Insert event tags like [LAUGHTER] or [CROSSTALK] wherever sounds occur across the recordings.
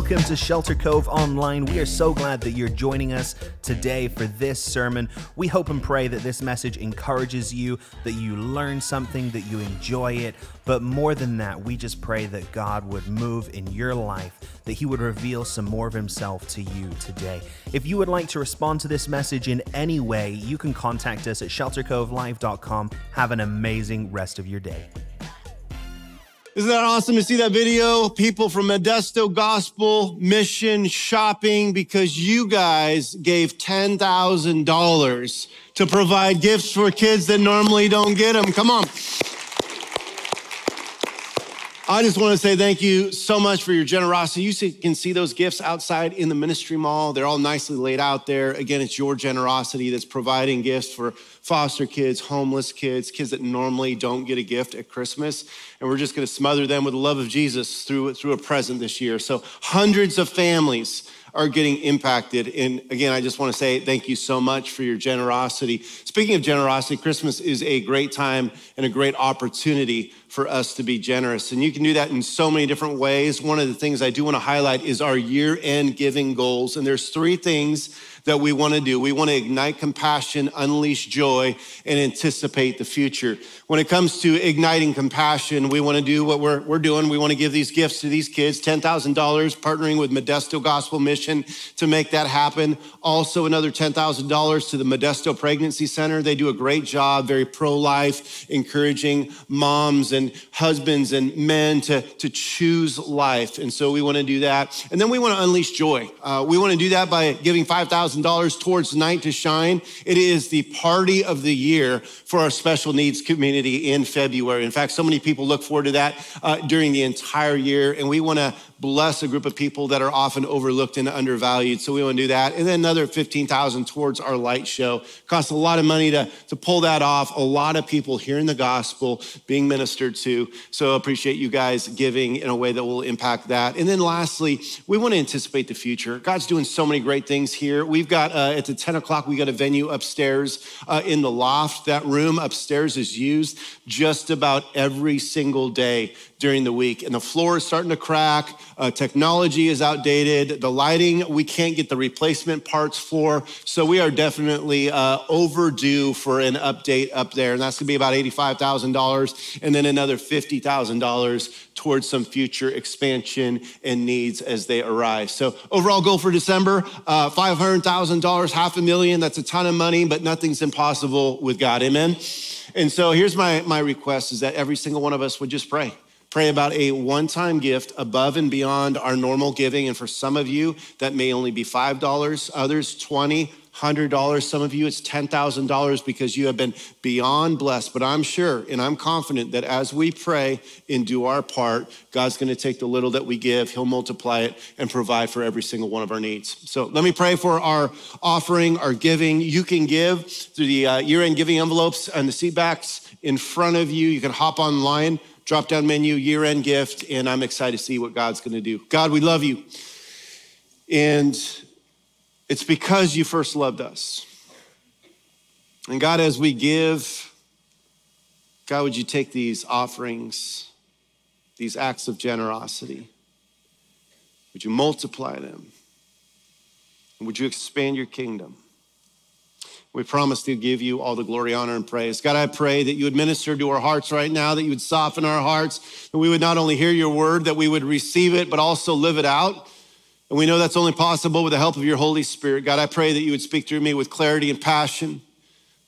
welcome to Shelter Cove Online. We are so glad that you're joining us today for this sermon. We hope and pray that this message encourages you, that you learn something, that you enjoy it. But more than that, we just pray that God would move in your life, that He would reveal some more of Himself to you today. If you would like to respond to this message in any way, you can contact us at sheltercovelive.com. Have an amazing rest of your day. Isn't that awesome to see that video? People from Modesto Gospel Mission shopping because you guys gave $10,000 to provide gifts for kids that normally don't get them. Come on. I just want to say thank you so much for your generosity. You can see those gifts outside in the ministry mall. They're all nicely laid out there. Again, it's your generosity that's providing gifts for foster kids, homeless kids, kids that normally don't get a gift at Christmas. And we're just going to smother them with the love of Jesus through, through a present this year. So, hundreds of families are getting impacted. And again, I just want to say thank you so much for your generosity. Speaking of generosity, Christmas is a great time and a great opportunity for us to be generous. And you can do that in so many different ways. One of the things I do want to highlight is our year end giving goals. And there's three things that we want to do. We want to ignite compassion, unleash joy, and anticipate the future. When it comes to igniting compassion, we want to do what we're, we're doing. We want to give these gifts to these kids $10,000, partnering with Modesto Gospel Mission to make that happen. Also, another $10,000 to the Modesto Pregnancy Center. They do a great job, very pro life, encouraging moms and husbands and men to, to choose life. And so we want to do that. And then we want to unleash joy. Uh, we want to do that by giving 5000 $1,000 towards Night to Shine. It is the party of the year for our special needs community in February. In fact, so many people look forward to that uh, during the entire year, and we want to bless a group of people that are often overlooked and undervalued. So we want to do that. And then another 15,000 towards our light show. Costs a lot of money to, to pull that off. A lot of people hearing the gospel, being ministered to. So appreciate you guys giving in a way that will impact that. And then lastly, we want to anticipate the future. God's doing so many great things here. We've got uh, at the 10 o'clock, we got a venue upstairs uh, in the loft. That room upstairs is used just about every single day during the week. And the floor is starting to crack. Uh, technology is outdated. The lighting, we can't get the replacement parts for. So we are definitely uh, overdue for an update up there. And that's going to be about $85,000 and then another $50,000 towards some future expansion and needs as they arise. So overall goal for December, uh, $500,000, half a million. That's a ton of money, but nothing's impossible with God. Amen. And so here's my, my request is that every single one of us would just pray pray about a one time gift above and beyond our normal giving. And for some of you, that may only be $5, others, $20, $100. Some of you, it's $10,000 because you have been beyond blessed. But I'm sure and I'm confident that as we pray and do our part, God's going to take the little that we give, He'll multiply it and provide for every single one of our needs. So let me pray for our offering, our giving. You can give through the uh, year end giving envelopes and the seat backs in front of you. You can hop online drop down menu, year end gift, and I'm excited to see what God's going to do. God, we love you. And it's because you first loved us. And God, as we give, God, would you take these offerings, these acts of generosity? Would you multiply them? Would you expand your kingdom? We promise to give you all the glory, honor, and praise. God, I pray that you would minister to our hearts right now, that you would soften our hearts, that we would not only hear your word, that we would receive it, but also live it out. And we know that's only possible with the help of your Holy Spirit. God, I pray that you would speak through me with clarity and passion.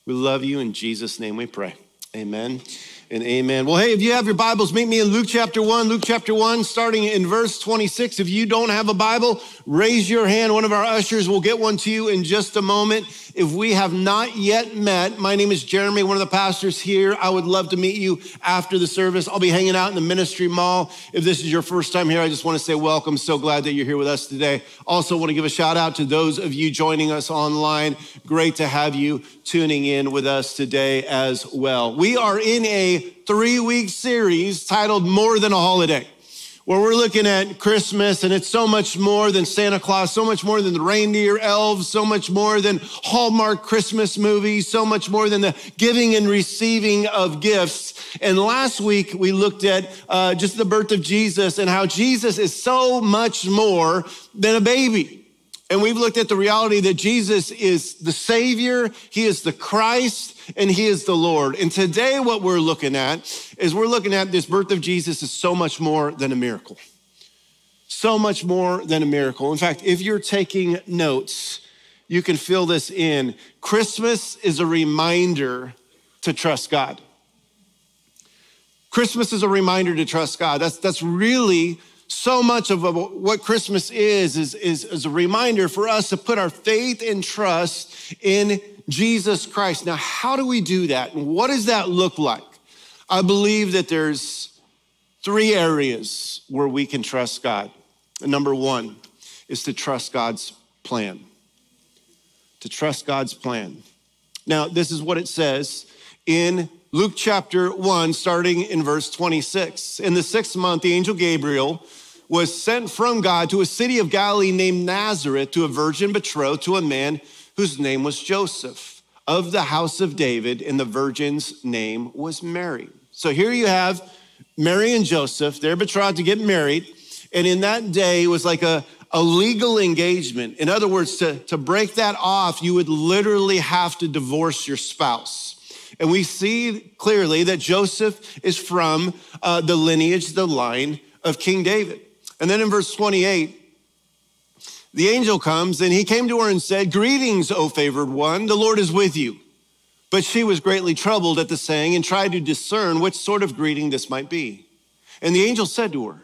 We love you. In Jesus' name we pray. Amen and amen. Well, hey, if you have your Bibles, meet me in Luke chapter 1. Luke chapter 1, starting in verse 26. If you don't have a Bible, raise your hand. One of our ushers will get one to you in just a moment. If we have not yet met, my name is Jeremy, one of the pastors here. I would love to meet you after the service. I'll be hanging out in the ministry mall. If this is your first time here, I just want to say welcome. So glad that you're here with us today. Also, want to give a shout out to those of you joining us online. Great to have you tuning in with us today as well. We are in a three week series titled More Than a Holiday. where we're looking at Christmas and it's so much more than Santa Claus, so much more than the reindeer elves, so much more than Hallmark Christmas movies, so much more than the giving and receiving of gifts. And last week we looked at uh, just the birth of Jesus and how Jesus is so much more than a baby. And we've looked at the reality that Jesus is the Savior, He is the Christ, and He is the Lord. And today, what we're looking at is we're looking at this birth of Jesus is so much more than a miracle. So much more than a miracle. In fact, if you're taking notes, you can fill this in. Christmas is a reminder to trust God. Christmas is a reminder to trust God. That's, that's really so much of what Christmas is, is, is, is a reminder for us to put our faith and trust in Jesus Christ. Now, how do we do that? And what does that look like? I believe that there's three areas where we can trust God. Number one is to trust God's plan. To trust God's plan. Now, this is what it says in Luke chapter 1, starting in verse 26. In the sixth month, the angel Gabriel was sent from God to a city of Galilee named Nazareth to a virgin betrothed to a man whose name was Joseph of the house of David, and the virgin's name was Mary. So here you have Mary and Joseph, they're betrothed to get married. And in that day, it was like a, a legal engagement. In other words, to, to break that off, you would literally have to divorce your spouse. And we see clearly that Joseph is from uh, the lineage, the line of King David. And then in verse 28, the angel comes and he came to her and said, Greetings, O favored one, the Lord is with you. But she was greatly troubled at the saying and tried to discern what sort of greeting this might be. And the angel said to her,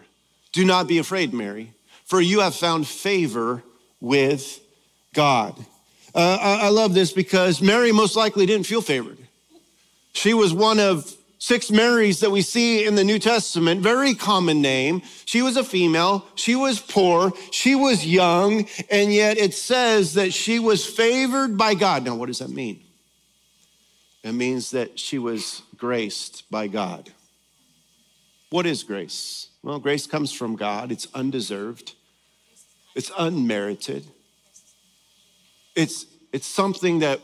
Do not be afraid, Mary, for you have found favor with God. Uh, I, I love this because Mary most likely didn't feel favored. She was one of six Marys that we see in the New Testament, very common name. She was a female, she was poor, she was young, and yet it says that she was favored by God. Now, what does that mean? It means that she was graced by God. What is grace? Well, grace comes from God, it's undeserved, it's unmerited. It's, it's something that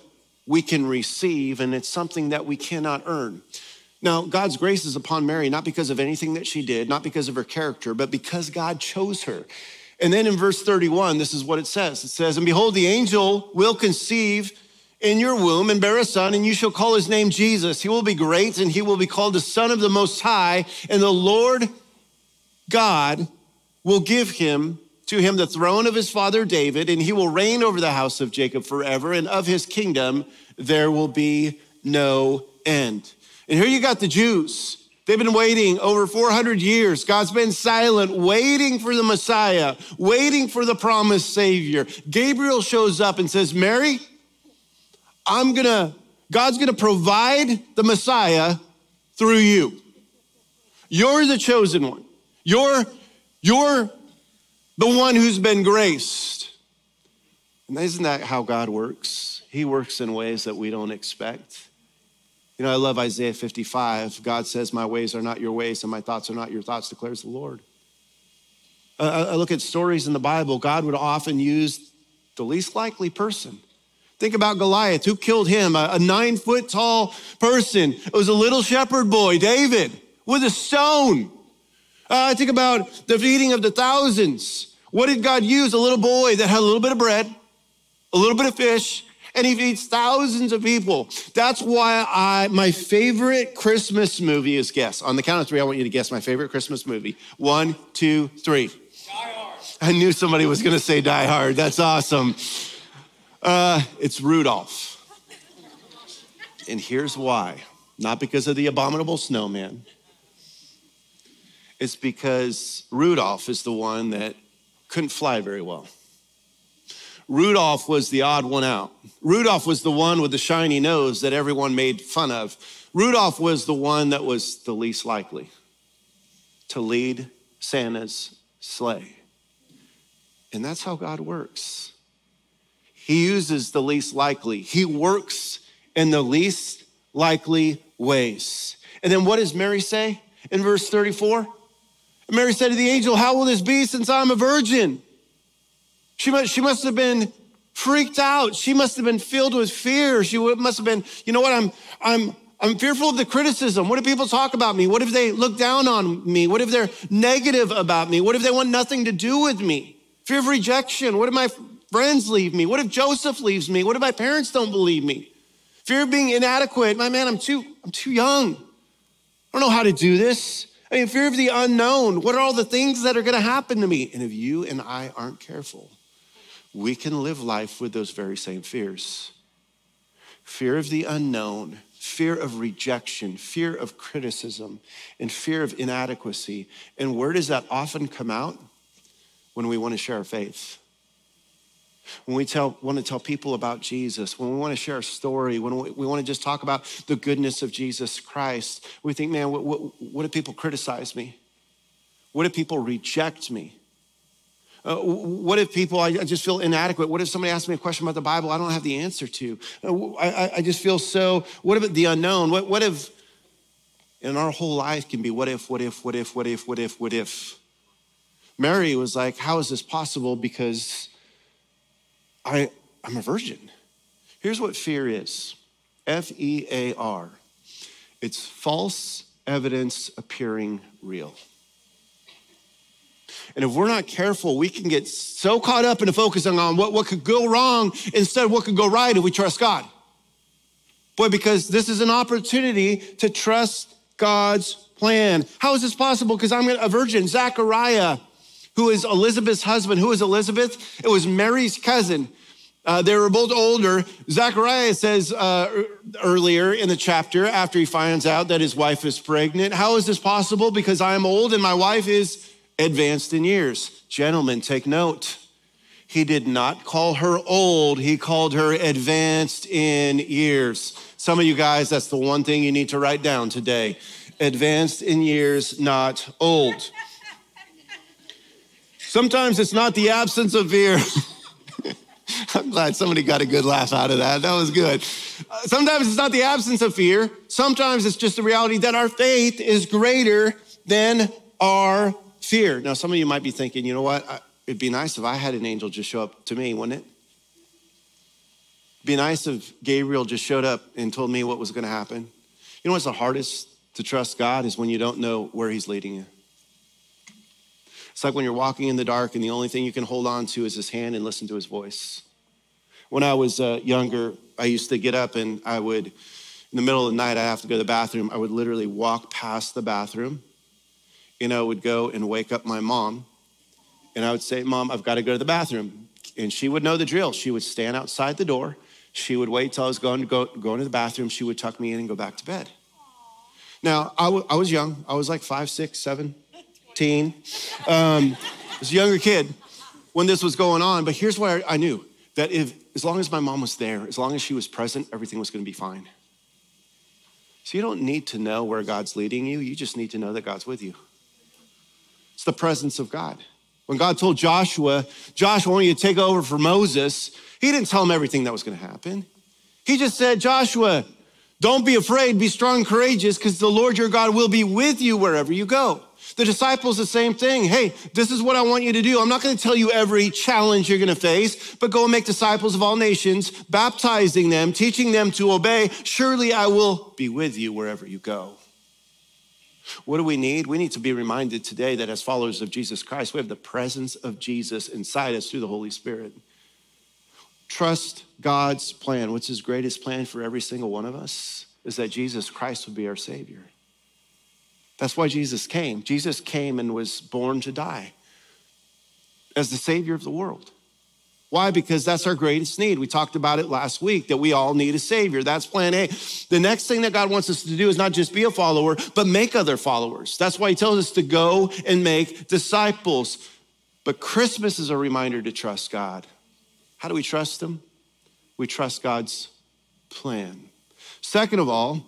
we can receive, and it's something that we cannot earn. Now, God's grace is upon Mary, not because of anything that she did, not because of her character, but because God chose her. And then in verse 31, this is what it says it says, And behold, the angel will conceive in your womb and bear a son, and you shall call his name Jesus. He will be great, and he will be called the Son of the Most High, and the Lord God will give him to him the throne of his father David, and he will reign over the house of Jacob forever, and of his kingdom there will be no end. And here you got the Jews. They've been waiting over 400 years. God's been silent, waiting for the Messiah, waiting for the promised Savior. Gabriel shows up and says, Mary, I'm gonna, God's gonna provide the Messiah through you. You're the chosen one. You're, you're the one who's been graced. And isn't that how God works? He works in ways that we don't expect. You know, I love Isaiah 55. God says, My ways are not your ways, and my thoughts are not your thoughts, declares the Lord. I look at stories in the Bible, God would often use the least likely person. Think about Goliath. Who killed him? A, nine foot tall person. It was a little shepherd boy, David, with a stone. Uh, think about the feeding of the thousands. What did God use? A little boy that had a little bit of bread, a little bit of fish, and he feeds thousands of people. That's why I my favorite Christmas movie is guess. On the count of three, I want you to guess my favorite Christmas movie. One, two, three. Die Hard. I knew somebody was gonna say Die Hard. That's awesome. Uh, it's Rudolph. And here's why. Not because of the abominable snowman. It's because Rudolph is the one that couldn't fly very well. Rudolph was the odd one out. Rudolph was the one with the shiny nose that everyone made fun of. Rudolph was the one that was the least likely to lead Santa's sleigh. And that's how God works. He uses the least likely, He works in the least likely ways. And then what does Mary say in verse 34? Mary said to the angel, How will this be since I'm a virgin? She must, she must have been freaked out. She must have been filled with fear. She must have been, you know what, I'm, I'm, I'm fearful of the criticism. What if people talk about me? What if they look down on me? What if they're negative about me? What if they want nothing to do with me? Fear of rejection. What if my friends leave me? What if Joseph leaves me? What if my parents don't believe me? Fear of being inadequate. My man, I'm too, I'm too young. I don't know how to do this. I mean, fear of the unknown. What are all the things that are going to happen to me? And if you and I aren't careful, we can live life with those very same fears fear of the unknown, fear of rejection, fear of criticism, and fear of inadequacy. And where does that often come out? When we want to share our faith. When we tell, want to tell people about Jesus, when we want to share a story, when we, we want to just talk about the goodness of Jesus Christ, we think, man, what, what, what if people criticize me? What if people reject me? Uh, what if people, I, I, just feel inadequate? What if somebody asks me a question about the Bible I don't have the answer to? Uh, I, I, just feel so, what if the unknown? What, what if, and our whole life can be what if, what if, what if, what if, what if, what if? Mary was like, how is this possible? Because I, I'm a virgin. Here's what fear is F E A R it's false evidence appearing real. And if we're not careful, we can get so caught up in focusing on what, what could go wrong instead of what could go right if we trust God. Boy, because this is an opportunity to trust God's plan. How is this possible? Because I'm a virgin. Zachariah, who is Elizabeth's husband, who is Elizabeth? It was Mary's cousin. Uh, they were both older. Zachariah says uh, earlier in the chapter, after he finds out that his wife is pregnant, How is this possible? Because I am old and my wife is advanced in years. Gentlemen, take note. He did not call her old, he called her advanced in years. Some of you guys, that's the one thing you need to write down today. Advanced in years, not old. Sometimes it's not the absence of fear. [LAUGHS] I'm glad somebody got a good laugh out of that. That was good. Uh, sometimes it's not the absence of fear. Sometimes it's just the reality that our faith is greater than our fear. Now, some of you might be thinking, you know what? It'd be nice if I had an angel just show up to me, wouldn't it? It'd be nice if Gabriel just showed up and told me what was going to happen. You know what's the hardest to trust God is when you don't know where He's leading you. It's like when you're walking in the dark and the only thing you can hold on to is His hand and listen to His voice. When I was uh, younger, I used to get up and I would, in the middle of the night, I have to go to the bathroom. I would literally walk past the bathroom and I would go and wake up my mom. And I would say, Mom, I've got to go to the bathroom. And she would know the drill. She would stand outside the door. She would wait till I was going to go, go into the bathroom. She would tuck me in and go back to bed. Now, I, w- I was young. I was like five, six, seven, teen. Um, I was a younger kid when this was going on. But here's what I, I knew that if, as long as my mom was there, as long as she was present, everything was going to be fine. So you don't need to know where God's leading you. You just need to know that God's with you. It's the presence of God. When God told Joshua, Joshua, I want you to take over for Moses, he didn't tell him everything that was going to happen. He just said, Joshua, don't be afraid, be strong, and courageous, because the Lord your God will be with you wherever you go. The disciples, the same thing. Hey, this is what I want you to do. I'm not going to tell you every challenge you're going to face, but go and make disciples of all nations, baptizing them, teaching them to obey. Surely I will be with you wherever you go. What do we need? We need to be reminded today that as followers of Jesus Christ, we have the presence of Jesus inside us through the Holy Spirit. Trust God's plan. What's his greatest plan for every single one of us? Is that Jesus Christ would be our Savior. That's why Jesus came. Jesus came and was born to die as the Savior of the world. Why? Because that's our greatest need. We talked about it last week that we all need a Savior. That's plan A. The next thing that God wants us to do is not just be a follower, but make other followers. That's why He tells us to go and make disciples. But Christmas is a reminder to trust God. How do we trust Him? We trust God's plan. Second of all,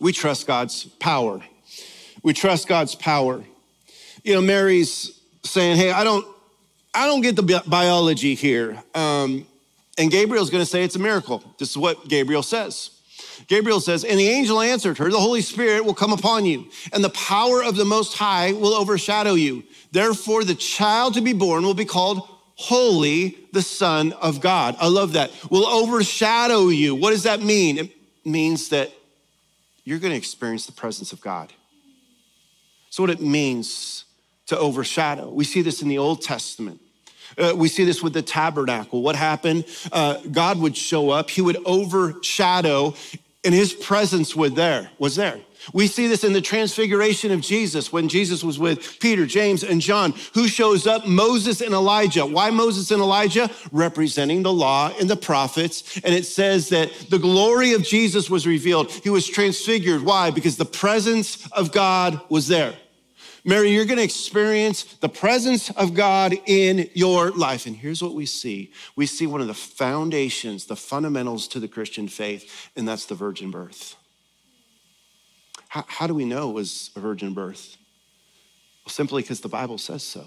we trust God's power. We trust God's power. You know, Mary's saying, Hey, I don't I don't get the biology here. Um, and Gabriel's going to say it's a miracle. This is what Gabriel says. Gabriel says, And the angel answered her, The Holy Spirit will come upon you, and the power of the Most High will overshadow you. Therefore, the child to be born will be called Holy, the Son of God. I love that. Will overshadow you. What does that mean? It means that you're going to experience the presence of God. So, what it means to overshadow. We see this in the Old Testament. Uh, we see this with the tabernacle. What happened? Uh, God would show up, he would overshadow, and his presence was there, was there. We see this in the transfiguration of Jesus when Jesus was with Peter, James, and John. Who shows up? Moses and Elijah. Why Moses and Elijah? Representing the law and the prophets. And it says that the glory of Jesus was revealed. He was transfigured. Why? Because the presence of God was there. Mary, you're going to experience the presence of God in your life. And here's what we see we see one of the foundations, the fundamentals to the Christian faith, and that's the virgin birth. How, how do we know it was a virgin birth? Well, simply because the Bible says so.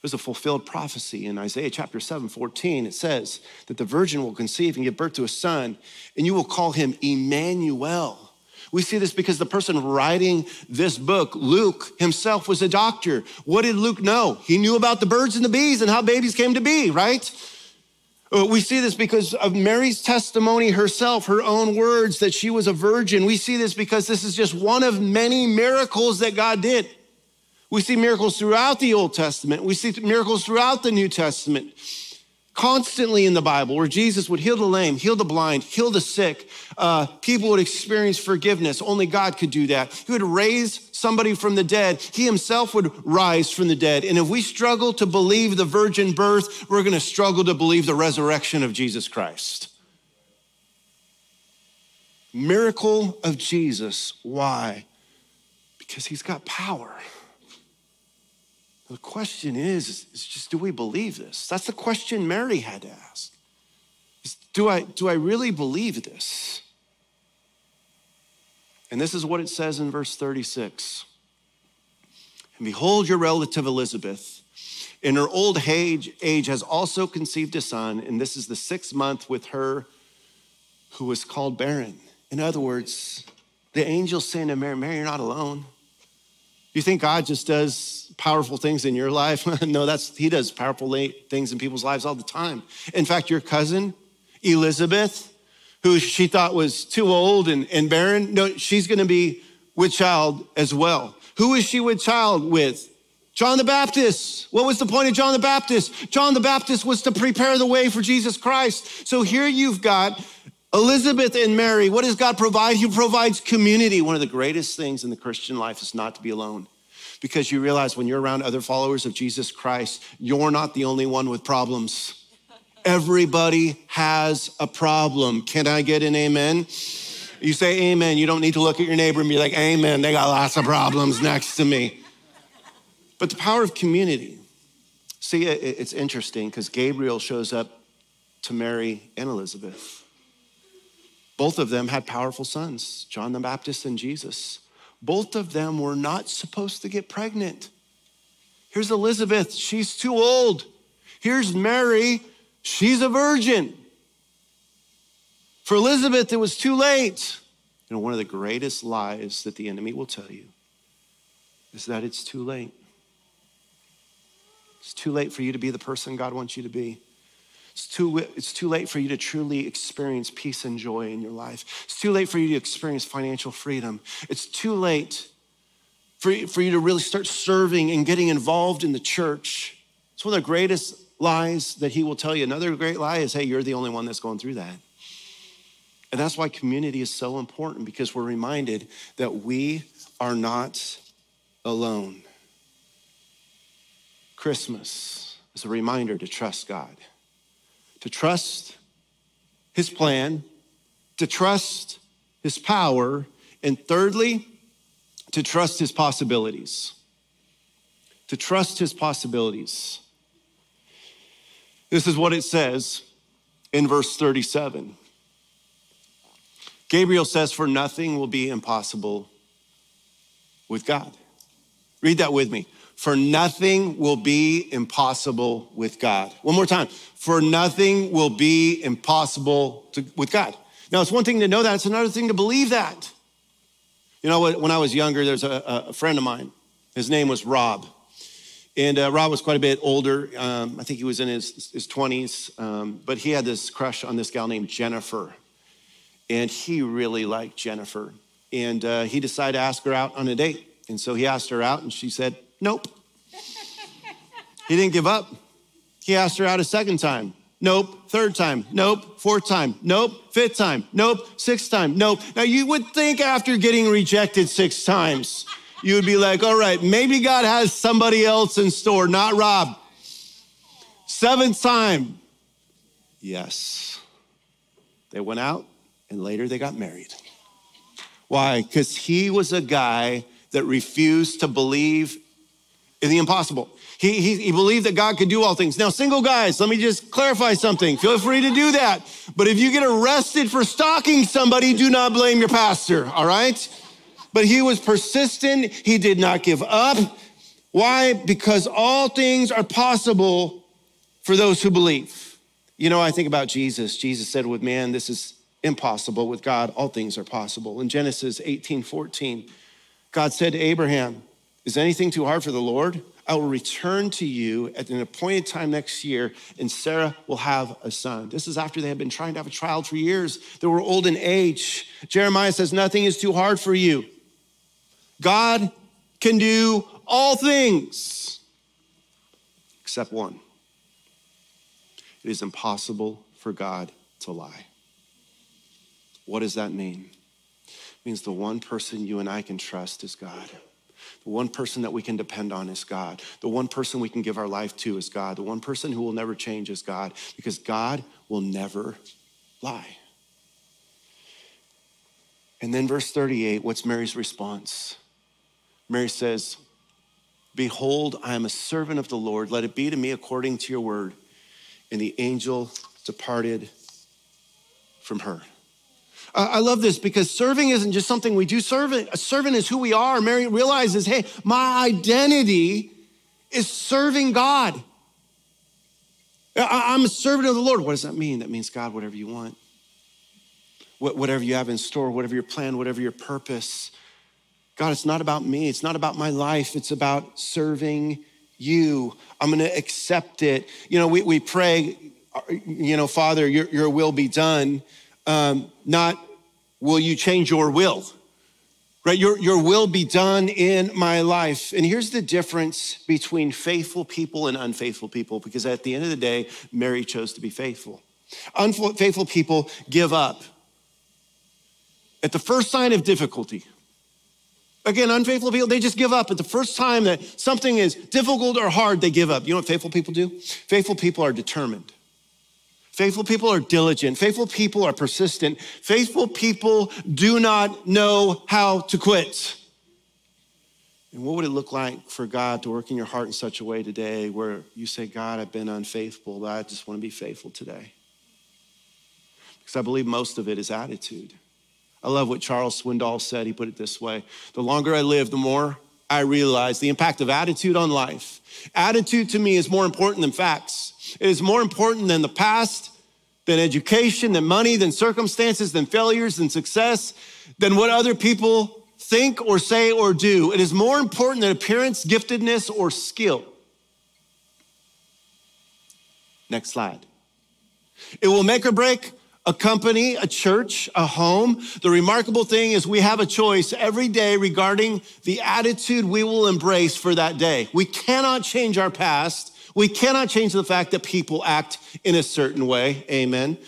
There's a fulfilled prophecy in Isaiah chapter 7, 14. It says that the virgin will conceive and give birth to a son, and you will call him Emmanuel we see this because the person writing this book, Luke himself, was a doctor. What did Luke know? He knew about the birds and the bees and how babies came to be, right? Uh, we see this because of Mary's testimony herself, her own words that she was a virgin. We see this because this is just one of many miracles that God did. We see miracles throughout the Old Testament. We see miracles throughout the New Testament constantly in the Bible where Jesus would heal the lame, heal the blind, heal the sick. Uh, people would experience forgiveness. Only God could do that. He would raise somebody from the dead. He himself would rise from the dead. And if we struggle to believe the virgin birth, we're going to struggle to believe the resurrection of Jesus Christ. Miracle of Jesus. Why? Because he's got power. The question is, is just do we believe this? That's the question Mary had to ask. Is, do, I, do I really believe this? And this is what it says in verse 36. And behold, your relative Elizabeth, in her old age, age has also conceived a son, and this is the sixth month with her who was called barren. In other words, the angel saying to Mary, Mary, you're not alone. You think God just does powerful things in your life. [LAUGHS] no, that's he does powerful things in people's lives all the time. In fact, your cousin, Elizabeth, who she thought was too old and, and barren, no, she's gonna be with child as well. Who is she with child with? John the Baptist. What was the point of John the Baptist? John the Baptist was to prepare the way for Jesus Christ. So here you've got Elizabeth and Mary. What does God provide? He provides community. One of the greatest things in the Christian life is not to be alone because you realize when you're around other followers of Jesus Christ, you're not the only one with problems. Everybody has a problem. Can I get an amen? You say amen. You don't need to look at your neighbor and be like, amen. They got lots of problems next to me. But the power of community. See, it's interesting because Gabriel shows up to Mary and Elizabeth. Both of them had powerful sons, John the Baptist and Jesus. Both of them were not supposed to get pregnant. Here's Elizabeth, she's too old. Here's Mary, she's a virgin. For Elizabeth, it was too late. You know, one of the greatest lies that the enemy will tell you is that it's too late. It's too late for you to be the person God wants you to be. It's too, it's too late for you to truly experience peace and joy in your life. It's too late for you to experience financial freedom. It's too late for, for you to really start serving and getting involved in the church. It's one of the greatest lies that he will tell you. Another great lie is hey, you're the only one that's going through that. And that's why community is so important because we're reminded that we are not alone. Christmas is a reminder to trust God to trust his plan, to trust his power, and thirdly, to trust his possibilities. To trust his possibilities. This is what it says in verse 37. Gabriel says, For nothing will be impossible with God. Read that with me for nothing will be impossible with God. One more time. For nothing will be impossible to, with God. Now, it's one thing to know that, it's another thing to believe that. You know, when I was younger, there's a, a friend of mine. His name was Rob. And uh, Rob was quite a bit older. Um, I think he was in his, his 20s, um, but he had this crush on this gal named Jennifer. And he really liked Jennifer. And uh, he decided to ask her out on a date. And so he asked her out, and she said, Nope. he didn't give up. He asked her out a second time. Nope. Third time. Nope. Fourth time. Nope. Fifth time. Nope. Sixth time. Nope. Now you would think after getting rejected six times, you would be like, all right, maybe God has somebody else in store, not Rob. Seventh time. Yes. They went out and later they got married. Why? Because he was a guy that refused to believe the impossible. He, he, he, believed that God could do all things. Now, single guys, let me just clarify something. Feel free to do that. But if you get arrested for stalking somebody, do not blame your pastor, all right? But he was persistent. He did not give up. Why? Because all things are possible for those who believe. You know, I think about Jesus. Jesus said, with man, this is impossible. With God, all things are possible. In Genesis 18 14, God said to Abraham, Is anything too hard for the Lord? I will return to you at an appointed time next year, and Sarah will have a son. This is after they had been trying to have a child for years. They were old in age. Jeremiah says, Nothing is too hard for you. God can do all things except one. It is impossible for God to lie. What does that mean? It means the one person you and I can trust is God. The one person that we can depend on is God. The one person we can give our life to is God. The one person who will never change is God because God will never lie. And then, verse 38, what's Mary's response? Mary says, Behold, I am a servant of the Lord. Let it be to me according to your word. And the angel departed from her. I love this because serving isn't just something we do. Serving, a servant is who we are. Mary realizes, hey, my identity is serving God. I'm a servant of the Lord. What does that mean? That means, God, whatever you want, whatever you have in store, whatever your plan, whatever your purpose. God, it's not about me. It's not about my life. It's about serving you. I'm going to accept it. You know, we, we pray, you know, Father, your, your will be done um, not will you change your will, right? Your, your will be done in my life. And here's the difference between faithful people and unfaithful people, because at the end of the day, Mary chose to be faithful. Unfaithful people give up. At the first sign of difficulty, Again, unfaithful people, they just give up. At the first time that something is difficult or hard, they give up. You know what faithful people do? Faithful people are determined. Faithful people are diligent. Faithful people are persistent. Faithful people do not know how to quit. And what would it look like for God to work in your heart in such a way today where you say, God, I've been unfaithful, but I just want to be faithful today? Because I believe most of it is attitude. I love what Charles Swindoll said. He put it this way The longer I live, the more I realize the impact of attitude on life. Attitude to me is more important than facts. It is more important than the past, than education, than money, than circumstances, than failures, than success, than what other people think or say or do. It is more important than appearance, giftedness, or skill. Next slide. It will make or break a company, a church, a home. The remarkable thing is we have a choice every day regarding the attitude we will embrace for that day. We cannot change our past. We cannot change the fact that people act in a certain way. Amen.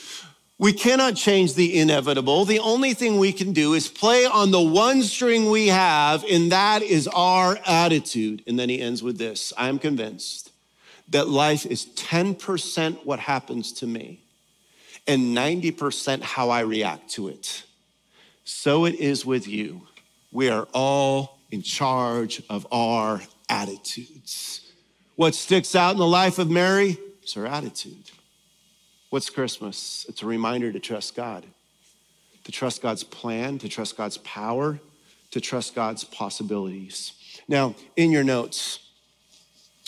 We cannot change the inevitable. The only thing we can do is play on the one string we have, and that is our attitude. And then he ends with this I am convinced that life is 10% what happens to me and 90% how I react to it. So it is with you. We are all in charge of our attitudes. What sticks out in the life of Mary is her attitude. What's Christmas? It's a reminder to trust God, to trust God's plan, to trust God's power, to trust God's possibilities. Now, in your notes,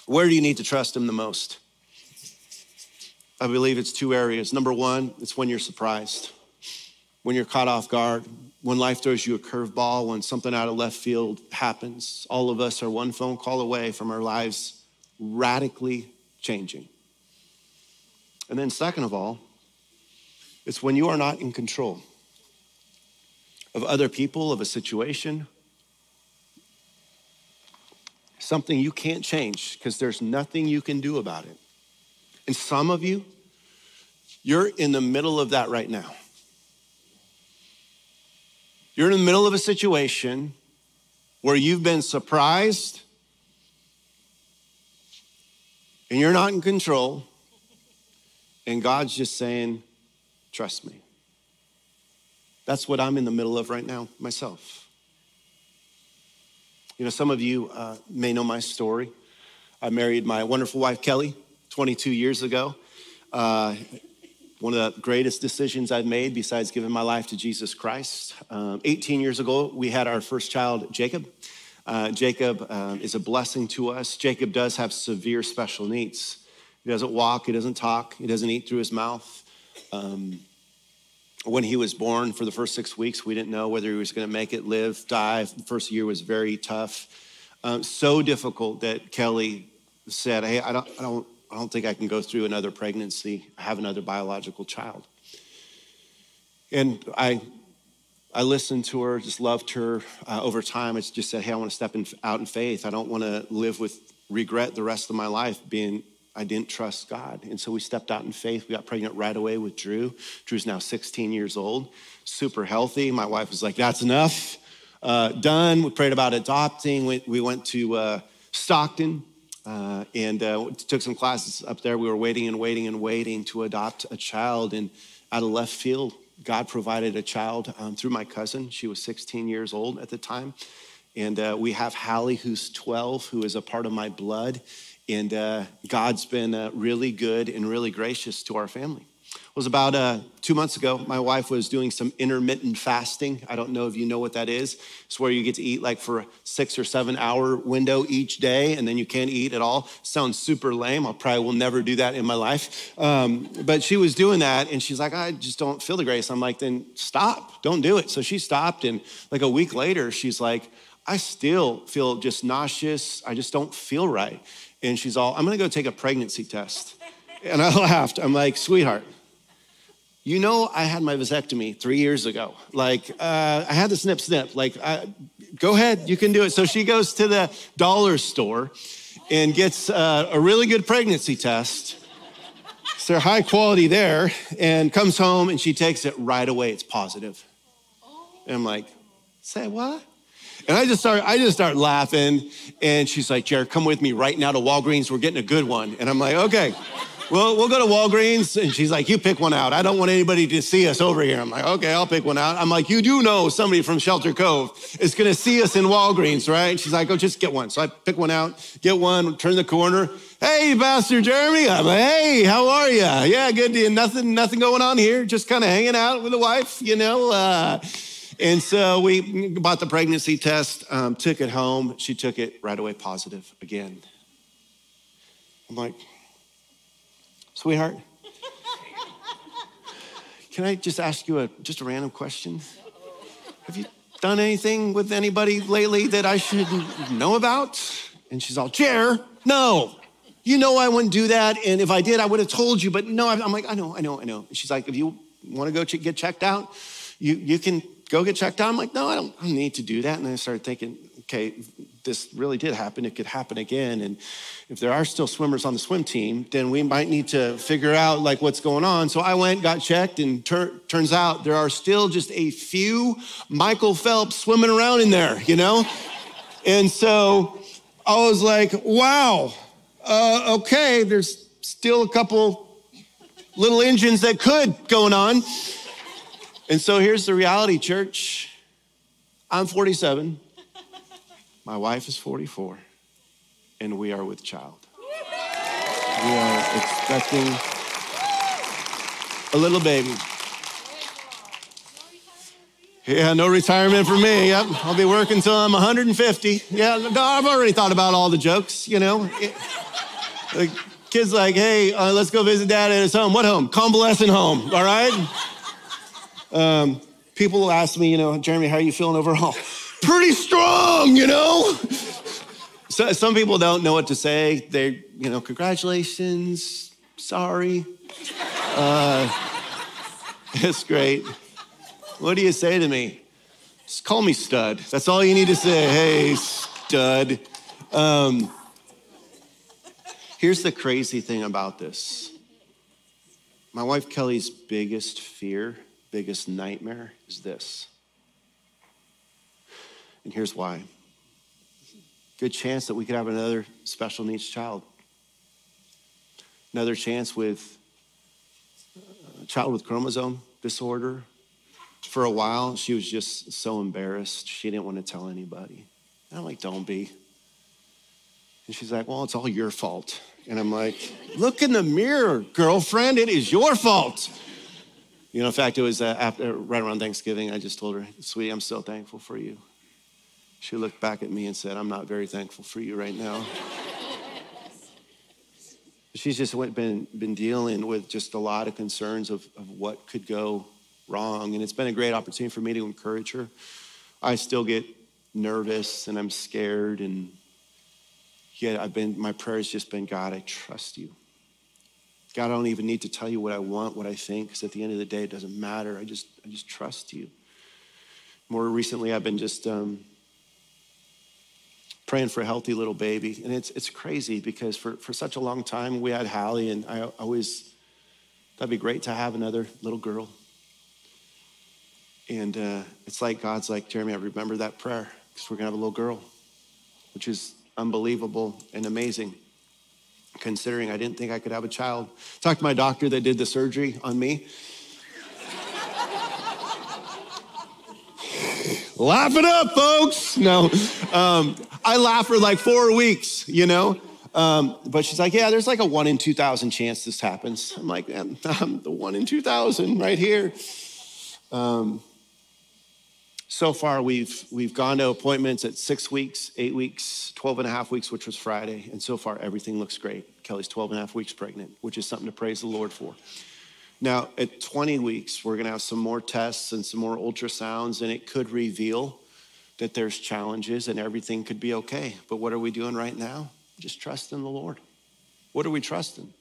where do you need to trust Him the most? I believe it's two areas. Number one, it's when you're surprised. when you're caught off guard, when life throws you a curveball, when something out of left field happens. All of us are one phone call away from our lives radically changing. And then, second of all, it's when you are not in control of other people, of a situation, something you can't change because there's nothing you can do about it. And some of you, you're in the middle of that right now. You're in the middle of a situation where you've been surprised and you're not in control, and God's just saying, Trust me. That's what I'm in the middle of right now, myself. You know, some of you uh, may know my story. I married my wonderful wife, Kelly, 22 years ago. Uh, one of the greatest decisions I've made besides giving my life to Jesus Christ. Um, 18 years ago, we had our first child, Jacob. Uh, Jacob um, is a blessing to us. Jacob does have severe special needs. He doesn't walk, he doesn't talk, he doesn't eat through his mouth. Um, when he was born, for the first six weeks, we didn't know whether he was going to make it, live, die. The first year was very tough. Um, so difficult that Kelly said, Hey, I don't, I don't I don't think I can go through another pregnancy, have another biological child. And I, I listened to her, just loved her uh, over time. I just said, hey, I want to step in, out in faith. I don't want to live with regret the rest of my life being I didn't trust God. And so we stepped out in faith. We got pregnant right away with Drew. Drew's now 16 years old, super healthy. My wife was like, that's enough. Uh, done. We prayed about adopting. We, we went to uh, Stockton uh, and uh, took some classes up there. We were waiting and waiting and waiting to adopt a child. And out of left field, God provided a child um, through my cousin. She was 16 years old at the time. And uh, we have Hallie, who's 12, who is a part of my blood. And uh, God's been uh, really good and really gracious to our family was about uh, two months ago. My wife was doing some intermittent fasting. I don't know if you know what that is. It's where you get to eat like for a six or seven hour window each day, and then you can't eat at all. Sounds super lame. I probably will never do that in my life. Um, but she was doing that, and she's like, I just don't feel the grace. I'm like, then stop. Don't do it. So she stopped, and like a week later, she's like, I still feel just nauseous. I just don't feel right. And she's all, I'm gonna go take a pregnancy test. And I [LAUGHS] laughed. I'm like, sweetheart, you know, I had my vasectomy three years ago. Like, uh, I had the snip snip. Like, I, go ahead, you can do it. So she goes to the dollar store and gets uh, a really good pregnancy test. So they're high quality there, and comes home and she takes it right away. It's positive. And I'm like, say what? And I just start, I just start laughing. And she's like, Jared, come with me right now to Walgreens. We're getting a good one. And I'm like, okay well, we'll go to Walgreens. And she's like, you pick one out. I don't want anybody to see us over here. I'm like, okay, I'll pick one out. I'm like, you do know somebody from Shelter Cove is going to see us in Walgreens, right? She's like, oh, just get one. So I pick one out, get one, turn the corner. Hey, Pastor Jeremy. I'm like, hey, how are you? Yeah, good. Nothing, nothing going on here. Just kind of hanging out with the wife, you know. Uh, and so we bought the pregnancy test, um, took it home. She took it right away positive again. I'm like, Sweetheart, can I just ask you a just a random question? Have you done anything with anybody lately that I should know about? And she's all, Chair, no. You know I wouldn't do that. And if I did, I would have told you. But no, I'm like, I know, I know, I know. And she's like, if you want to go get checked out, you, you can go get checked out. I'm like, no, I don't, I don't need to do that. And I started thinking, okay, this really did happen. It could happen again. And if there are still swimmers on the swim team, then we might need to figure out like what's going on. So I went, got checked, and tur- turns out there are still just a few Michael Phelps swimming around in there, you know? and so I was like, wow, uh, okay, there's still a couple little engines that could going on. And so here's the reality, church. I'm 47. My wife is 44, and we are with child. We are expecting a little baby. Yeah, no retirement for me. Yep, I'll be working till I'm 150. Yeah, I've already thought about all the jokes, you know. the kid's like, hey, uh, let's go visit dad at his home. What home? Convalescent home, all right? Um, People ask me, you know, Jeremy, how are you feeling overall? Pretty strong, you know? So, some people don't know what to say. They, you know, congratulations, sorry. Uh, [LAUGHS] it's great. What do you say to me? Just call me stud. That's all you need to say. Hey, stud. Um, here's the crazy thing about this my wife Kelly's biggest fear, biggest nightmare is this. And here's why good chance that we could have another special needs child. Another chance with a child with chromosome disorder. For a while, she was just so embarrassed. She didn't want to tell anybody. And I'm like, don't be. And she's like, well, it's all your fault. And I'm like, look in the mirror, girlfriend. It is your fault. You know, in fact, it was uh, after, right around Thanksgiving. I just told her, sweetie, I'm so thankful for you. She looked back at me and said, I'm not very thankful for you right now. [LAUGHS] She's just been, been dealing with just a lot of concerns of, of what could go wrong. And it's been a great opportunity for me to encourage her. I still get nervous and I'm scared. And yet I've been, my prayer has just been, God, I trust you. God, I don't even need to tell you what I want, what I think, because at the end of the day, it doesn't matter. I just, I just trust you. More recently, I've been just um, praying for a healthy little baby. And it's, it's crazy because for, for such a long time, we had Hallie, and I always, that'd be great to have another little girl. And uh, it's like God's like, Jeremy, I remember that prayer because we're going to have a little girl, which is unbelievable and amazing considering I didn't think I could have a child. Talked to my doctor that did the surgery on me. Laugh it up, folks. No, um, I laugh for like four weeks, you know. Um, but she's like, yeah, there's like a one in 2,000 chance this happens. I'm like, man, [LAUGHS] I'm the one in 2,000 right here. Um, so far, we've, we've gone to appointments at six weeks, eight weeks, 12 and a half weeks, which was Friday. And so far, everything looks great. Kelly's 12 and a half weeks pregnant, which is something to praise the Lord for. Now, at 20 weeks, we're going to have some more tests and some more ultrasounds, and it could reveal that there's challenges and everything could be okay. But what are we doing right now? Just trust in the Lord. What are we trusting?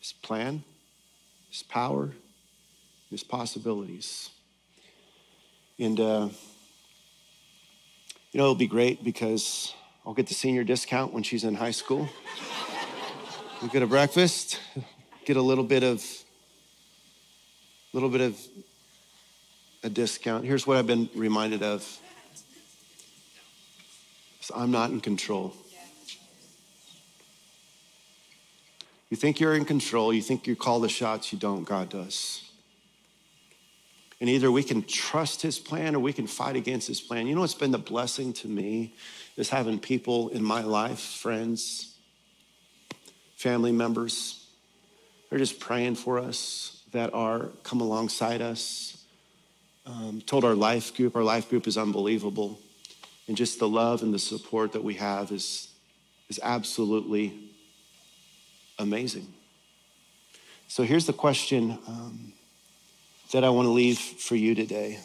His plan, His power, His possibilities. And, uh, you know, it'll be great because I'll get the senior discount when she's in high school. [LAUGHS] we'll get a breakfast, get a little bit of, little bit of a discount. Here's what I've been reminded of. I'm not in control. You think you're in control, you think you call the shots, you don't, God does. And either we can trust his plan or we can fight against his plan. You know what's been the blessing to me is having people in my life, friends, family members, they're just praying for us that are come alongside us. Um, told our life group, our life group is unbelievable. And just the love and the support that we have is, is absolutely amazing. So here's the question. Um, that I want to leave for you today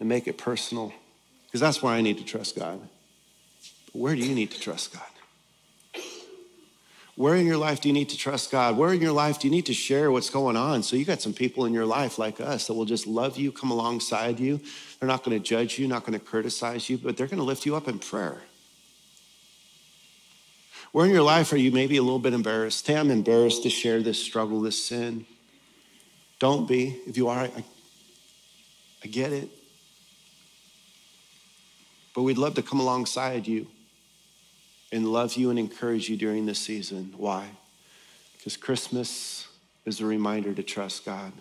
and make it personal because that's where I need to trust God. But where do you need to trust God? Where in your life do you need to trust God? Where in your life do you need to share what's going on? So you got some people in your life like us that will just love you, come alongside you. They're not going to judge you, not going to criticize you, but they're going to lift you up in prayer. Where in your life are you maybe a little bit embarrassed? Hey, I'm embarrassed to share this struggle, this sin. Don't be. If you are, I, I get it. But we'd love to come alongside you and love you and encourage you during this season. Why? Because Christmas is a reminder to trust God,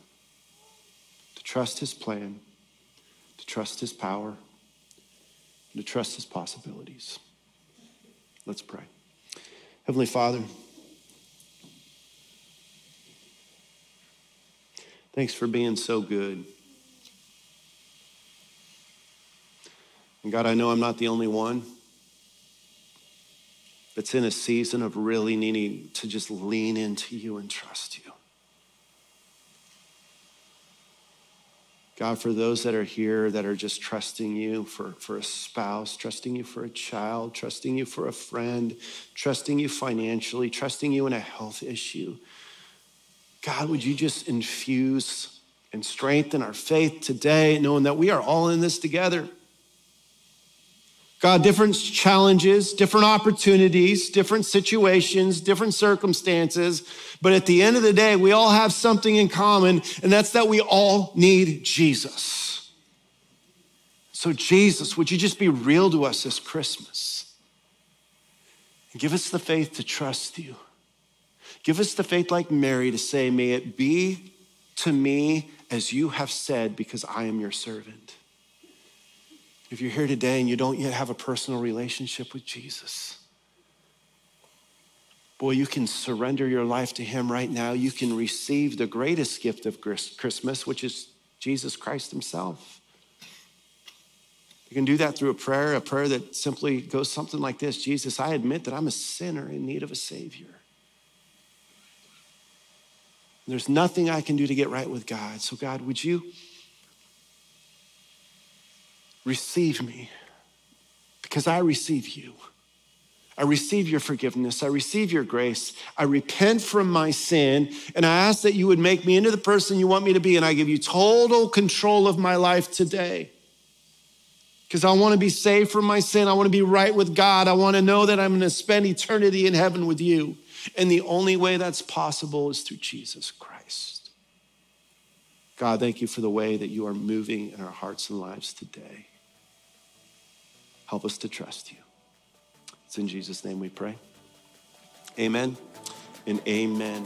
to trust His plan, to trust His power, and to trust His possibilities. Let's pray. Heavenly Father, Thanks for being so good. And God, I know I'm not the only one that's in a season of really needing to just lean into you and trust you. God, for those that are here that are just trusting you for, for a spouse, trusting you for a child, trusting you for a friend, trusting you financially, trusting you in a health issue. God, would you just infuse and strengthen our faith today, knowing that we are all in this together? God, different challenges, different opportunities, different situations, different circumstances. But at the end of the day, we all have something in common, and that's that we all need Jesus. So, Jesus, would you just be real to us this Christmas? And give us the faith to trust you. Give us the faith, like Mary, to say, May it be to me as you have said, because I am your servant. If you're here today and you don't yet have a personal relationship with Jesus, boy, you can surrender your life to Him right now. You can receive the greatest gift of Christmas, which is Jesus Christ Himself. You can do that through a prayer, a prayer that simply goes something like this Jesus, I admit that I'm a sinner in need of a Savior. There's nothing I can do to get right with God. So, God, would you? Receive me because I receive you. I receive your forgiveness. I receive your grace. I repent from my sin. And I ask that you would make me into the person you want me to be. And I give you total control of my life today. Because I want to be saved from my sin. I want to be right with God. I want to know that I'm going to spend eternity in heaven with you. And the only way that's possible is through Jesus Christ. God, thank you for the way that you are moving in our hearts and lives today. Help us to trust you. It's in Jesus' name we pray. Amen and amen.